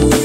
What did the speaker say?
Bye.